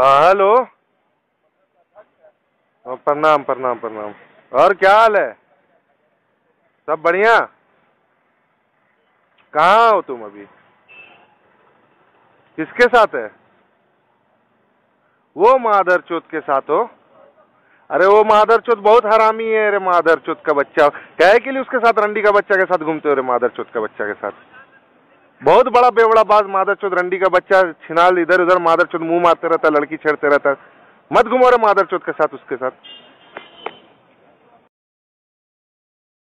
हाँ हेलो। प्रणाम प्रणाम प्रणाम। और क्या हाल है? सब बढ़िया? कहाँ हो तुम अभी? किसके साथ है? वो माधर चौथ के साथ हो। अरे, वो माधर चौथ बहुत हरामी है अरे माधर चौथ का बच्चा। क्या के लिए उसके साथ, रंडी का बच्चा के साथ घूमते हो रे माधर चौथ का बच्चा के साथ? बहुत बड़ा बेवड़ा बाज मादर चौध रंडी का बच्चा, छिनाल इधर उधर मादर चौध मुँह मारते रहता लड़की छेड़ते रहता मत घुमा रहे मादर चौध के साथ, उसके साथ।